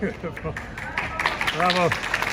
Beautiful. Bravo.